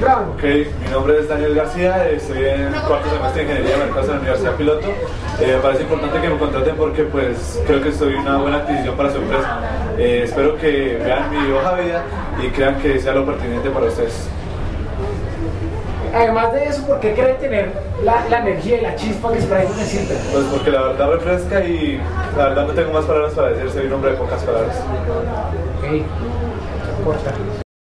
Ok, mi nombre es Daniel García, estoy en cuarto semestre de Ingeniería de Mercados en la Universidad Piloto. Eh, me parece importante que me contraten porque pues creo que soy una buena adquisición para su empresa. Eh, espero que vean mi hoja de vida y crean que sea lo pertinente para ustedes. Además de eso, ¿por qué quiere tener la, la energía y la chispa que Spray necesita? Pues porque la verdad refresca y la verdad no tengo más palabras para decir, soy un hombre de pocas palabras. Ok, corta.